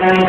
I'm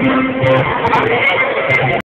Thank you.